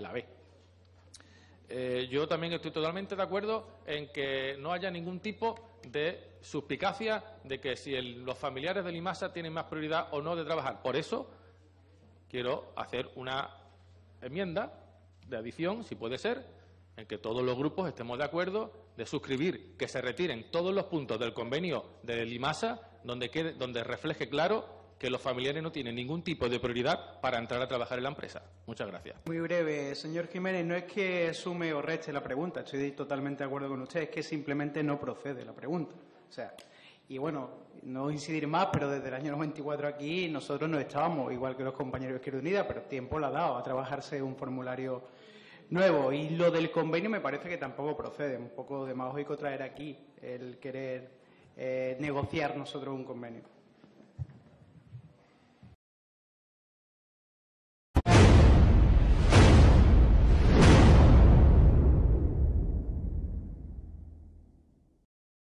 la B. Eh, yo también estoy totalmente de acuerdo en que no haya ningún tipo de suspicacia de que si los familiares del IMASA tienen más prioridad o no de trabajar. Por eso quiero hacer una enmienda de adición, si puede ser, en que todos los grupos estemos de acuerdo de suscribir que se retiren todos los puntos del convenio del IMASA donde, quede, donde refleje claro que los familiares no tienen ningún tipo de prioridad para entrar a trabajar en la empresa. Muchas gracias. Muy breve, señor Jiménez, no es que sume o reche la pregunta, estoy totalmente de acuerdo con usted, es que simplemente no procede la pregunta. O sea, y bueno, no incidir más, pero desde el año 94 aquí nosotros no estábamos, igual que los compañeros de Izquierda Unida, pero tiempo le ha dado a trabajarse un formulario nuevo. Y lo del convenio me parece que tampoco procede. Un poco demagógico traer aquí el querer eh, negociar nosotros un convenio.